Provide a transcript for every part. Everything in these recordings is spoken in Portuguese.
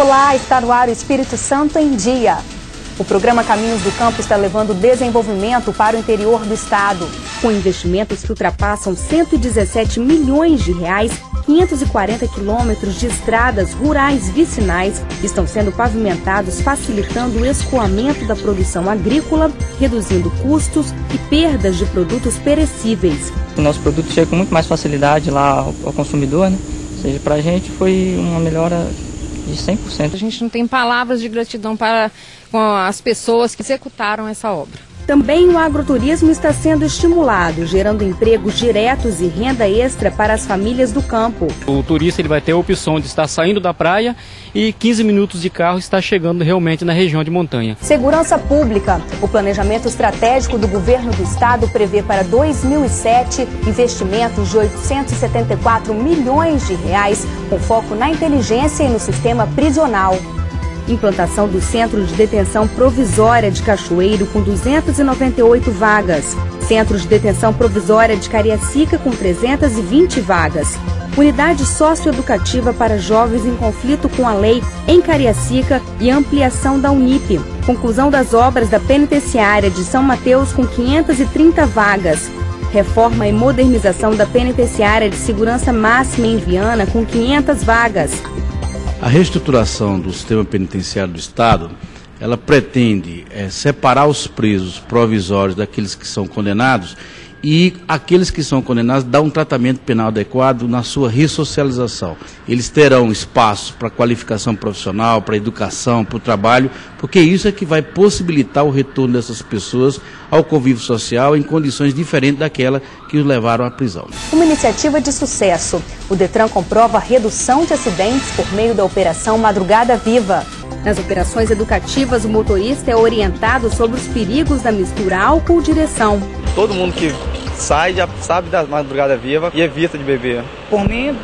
Olá, está no ar o Espírito Santo em Dia. O programa Caminhos do Campo está levando desenvolvimento para o interior do estado. Com investimentos que ultrapassam 117 milhões de reais, 540 quilômetros de estradas rurais vicinais estão sendo pavimentados, facilitando o escoamento da produção agrícola, reduzindo custos e perdas de produtos perecíveis. O nosso produto chega com muito mais facilidade lá ao consumidor, né? Ou seja, para a gente foi uma melhora de 100%. A gente não tem palavras de gratidão para as pessoas que executaram essa obra. Também o agroturismo está sendo estimulado, gerando empregos diretos e renda extra para as famílias do campo. O turista ele vai ter a opção de estar saindo da praia e 15 minutos de carro está chegando realmente na região de montanha. Segurança Pública. O planejamento estratégico do governo do estado prevê para 2007 investimentos de 874 milhões de reais, com foco na inteligência e no sistema prisional implantação do Centro de Detenção Provisória de Cachoeiro com 298 vagas, Centro de Detenção Provisória de Cariacica com 320 vagas, Unidade Socioeducativa para Jovens em Conflito com a Lei em Cariacica e ampliação da Unip, conclusão das obras da Penitenciária de São Mateus com 530 vagas, reforma e modernização da Penitenciária de Segurança Máxima em Viana com 500 vagas, a reestruturação do sistema penitenciário do Estado, ela pretende é, separar os presos provisórios daqueles que são condenados e aqueles que são condenados dar um tratamento penal adequado na sua ressocialização. Eles terão espaço para qualificação profissional, para educação, para o trabalho, porque isso é que vai possibilitar o retorno dessas pessoas ao convívio social em condições diferentes daquela que os levaram à prisão. Uma iniciativa de sucesso. O Detran comprova a redução de acidentes por meio da Operação Madrugada Viva. Nas operações educativas, o motorista é orientado sobre os perigos da mistura álcool-direção. Todo mundo que sai já sabe da madrugada viva e evita de beber. Por mim,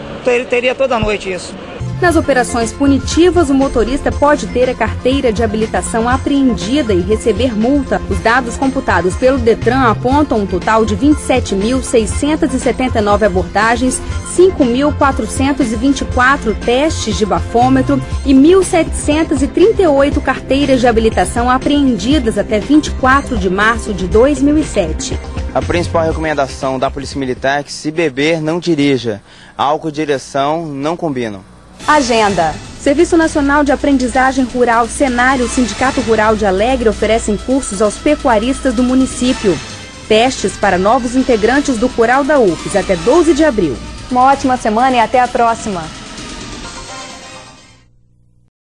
teria toda noite isso. Nas operações punitivas, o motorista pode ter a carteira de habilitação apreendida e receber multa. Os dados computados pelo Detran apontam um total de 27.679 abordagens, 5.424 testes de bafômetro e 1.738 carteiras de habilitação apreendidas até 24 de março de 2007. A principal recomendação da Polícia Militar é que se beber, não dirija. Álcool e direção não combinam. Agenda. Serviço Nacional de Aprendizagem Rural Cenário Sindicato Rural de Alegre oferecem cursos aos pecuaristas do município. Testes para novos integrantes do Coral da UFES até 12 de abril. Uma ótima semana e até a próxima.